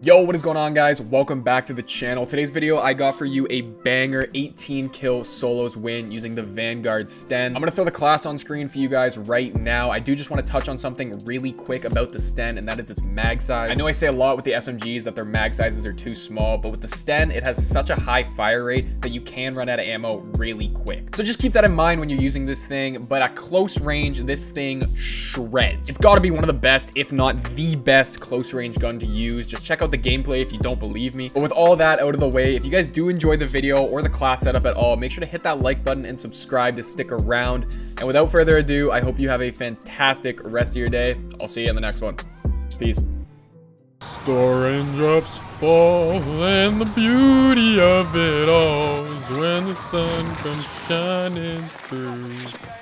Yo, what is going on guys? Welcome back to the channel. Today's video, I got for you a banger 18 kill solos win using the Vanguard Sten. I'm gonna throw the class on screen for you guys right now. I do just want to touch on something really quick about the Sten, and that is its mag size. I know I say a lot with the SMGs that their mag sizes are too small, but with the Sten, it has such a high fire rate that you can run out of ammo really quick. So just keep that in mind when you're using this thing, but at close range, this thing shreds. It's gotta be one of the best, if not the best close range gun to use. Just check out the gameplay if you don't believe me. But with all that out of the way, if you guys do enjoy the video or the class setup at all, make sure to hit that like button and subscribe to stick around. And without further ado, I hope you have a fantastic rest of your day. I'll see you in the next one. Peace. Fall, and the beauty of it all is when the sun comes shining through.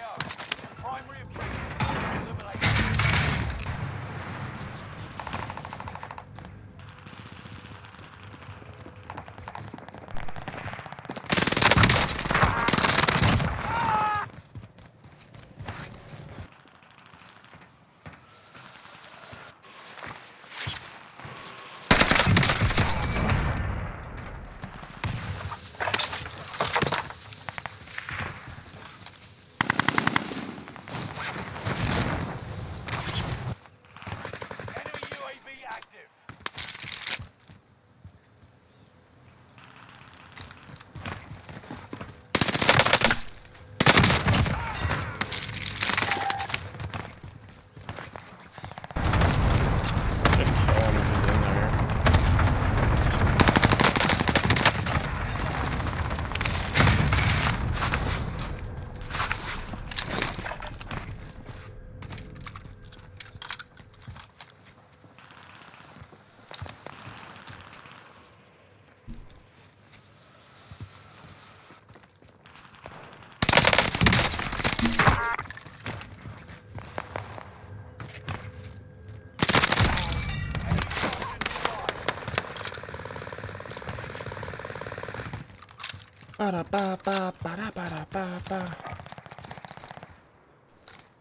Ba-da-ba-ba-ba-da-ba-da-ba-ba.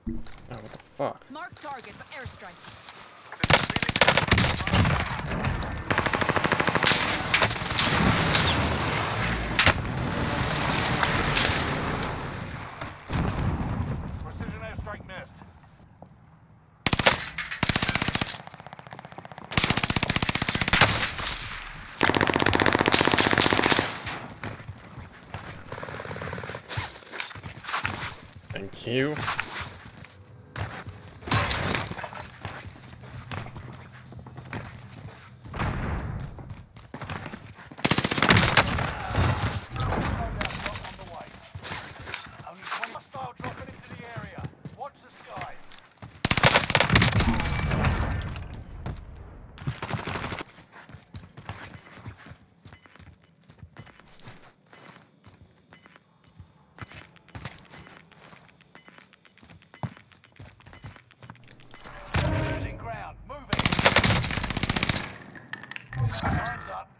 Oh, what the fuck? Mark target for airstrike. You. Signs up.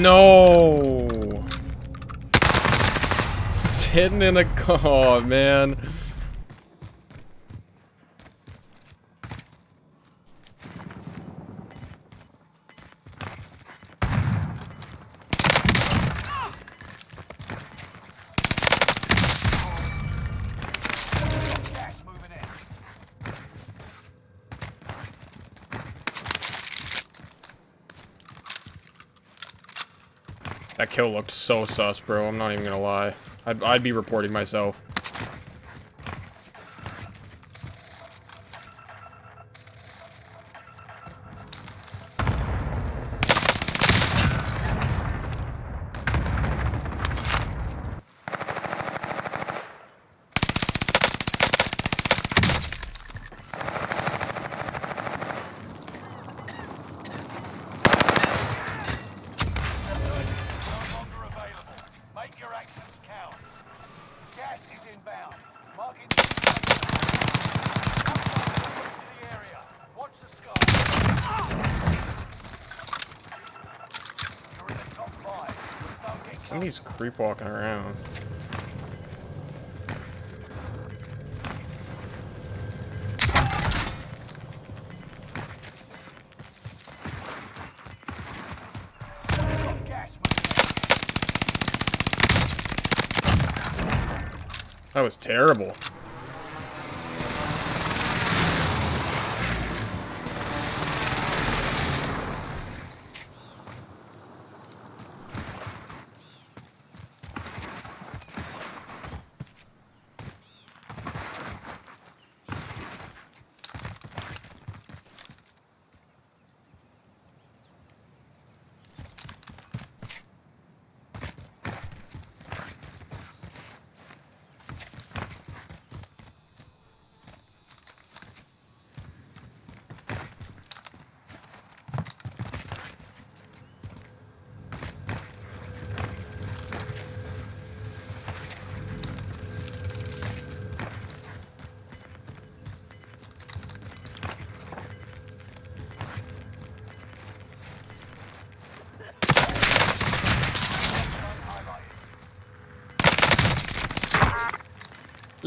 No! Sitting in a car, man. That kill looked so sus, bro. I'm not even gonna lie. I'd, I'd be reporting myself. No longer available. Make your actions count. Gas is inbound. Marking to the area. Watch the sky. You're in the top five. Get Somebody's creep walking around. That was terrible.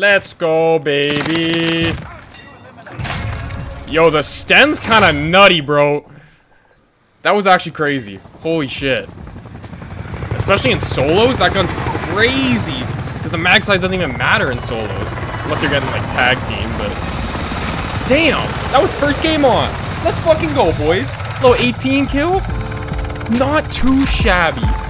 Let's go, baby. Yo, the Sten's kind of nutty, bro. That was actually crazy. Holy shit. Especially in solos, that gun's crazy. Because the mag size doesn't even matter in solos. Unless you're getting, like, tag team, but... Damn! That was first game on. Let's fucking go, boys. Little 18 kill. Not too shabby.